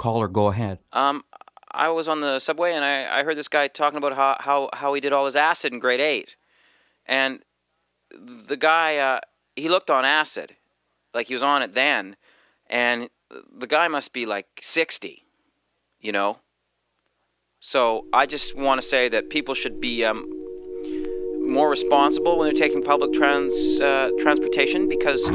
Caller, go ahead. Um, I was on the subway and I, I heard this guy talking about how, how, how he did all his acid in grade eight. And the guy, uh, he looked on acid, like he was on it then. And the guy must be like 60, you know? So I just want to say that people should be um, more responsible when they're taking public trans uh, transportation because,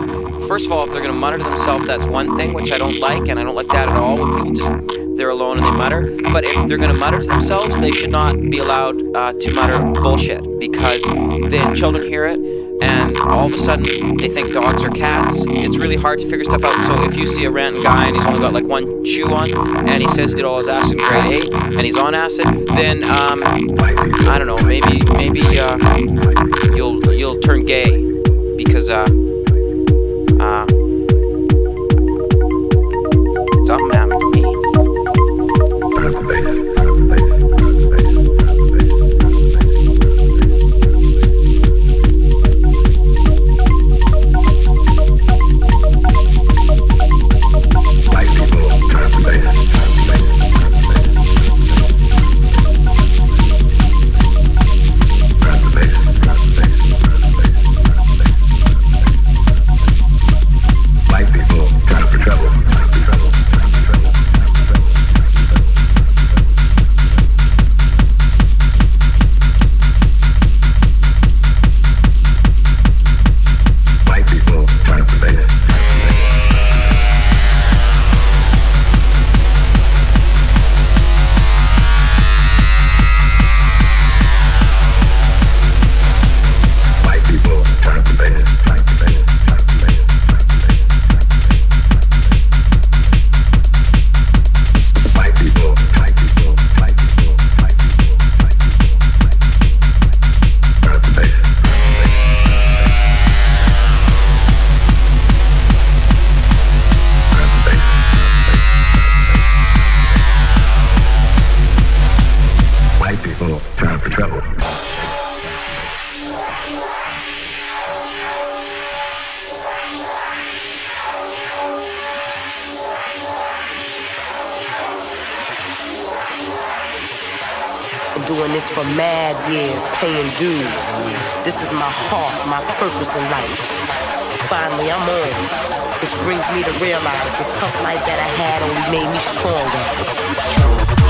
first of all, if they're going to mutter to themselves, that's one thing which I don't like, and I don't like that at all when people just they're alone and they mutter. But if they're going to mutter to themselves, they should not be allowed uh, to mutter bullshit because then children hear it and all of a sudden they think dogs are cats. It's really hard to figure stuff out. So if you see a ranting guy and he's only got like one chew on, and he says he did all his acid in grade eight, and he's on acid, then um, I don't know, maybe maybe uh, you'll you'll turn gay because uh, uh, doing this for mad years, paying dues. This is my heart, my purpose in life. Finally, I'm on. Which brings me to realize the tough life that I had only made me stronger. Stronger.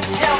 want to